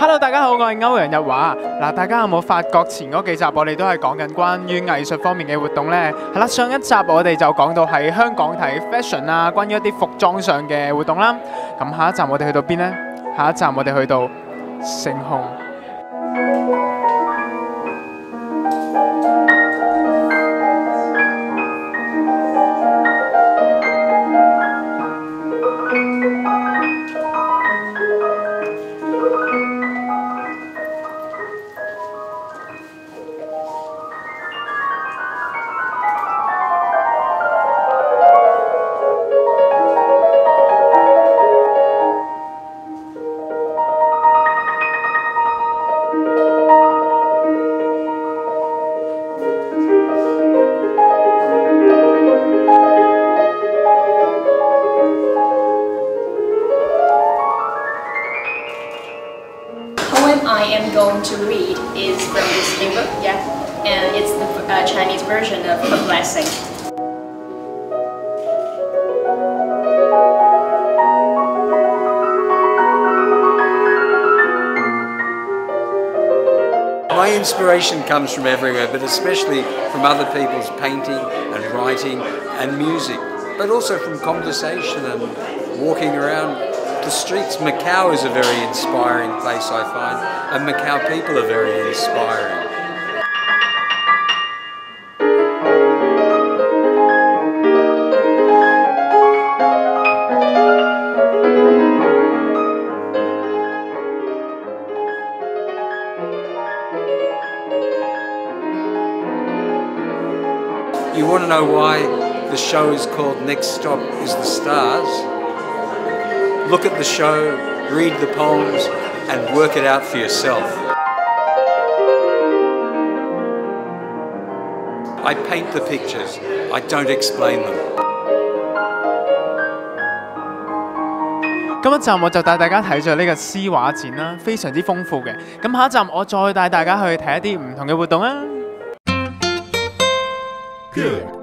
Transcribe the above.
Hello，大家好我系欧阳日华。嗱，大家有冇发觉前嗰幾集我哋都系讲紧关于艺术方面嘅活动呢？系啦，上一集我哋就讲到喺香港睇 fashion 啊，关于一啲服装上嘅活动啦。咁下一站我哋去到边呢？下一站我哋去到星空。Am going to read is from this new book, yeah, and it's the uh, Chinese version of A Blessing. My inspiration comes from everywhere, but especially from other people's painting and writing and music, but also from conversation and walking around the streets. Macau is a very inspiring place, I find, and Macau people are very inspiring. You want to know why the show is called Next Stop is the Stars? Look at the show, read the poems, and work it out for yourself. I paint the pictures, I don't explain them. 今一站我就带大家睇咗呢个诗画展啦，非常之丰富嘅。咁下一站我再带大家去睇一啲唔同嘅活动啊！ Good.